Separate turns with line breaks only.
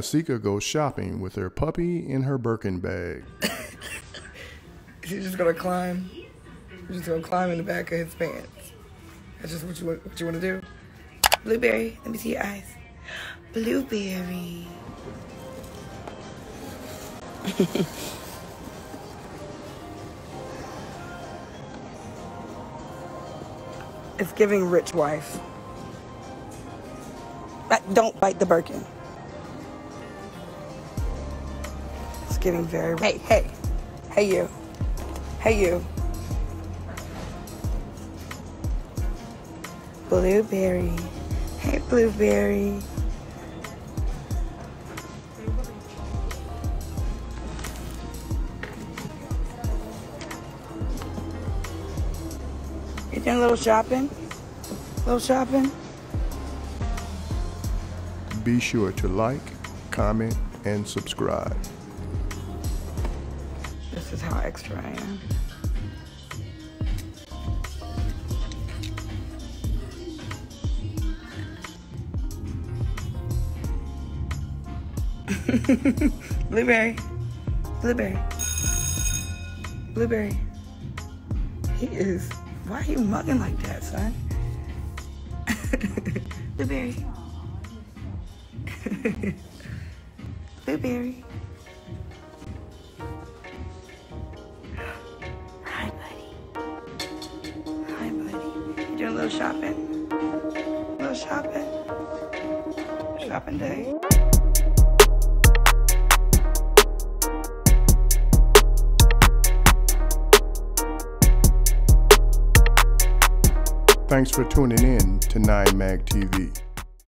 Masika goes shopping with her puppy in her Birkin bag.
She's just gonna climb. She's just gonna climb in the back of his pants. That's just what you want, what you want to do. Blueberry, let me see your eyes. Blueberry. it's giving rich wife. Don't bite the Birkin. Getting very. Hey, hey, hey, you. Hey, you. Blueberry. Hey, Blueberry. You doing a little shopping? A little shopping?
Be sure to like, comment, and subscribe.
Extra I am. Blueberry. Blueberry. Blueberry. He is. Why are you mugging like that, son? Blueberry. Blueberry. Doing a little shopping? A little shopping? Shopping day.
Thanks for tuning in to 9 Mag TV.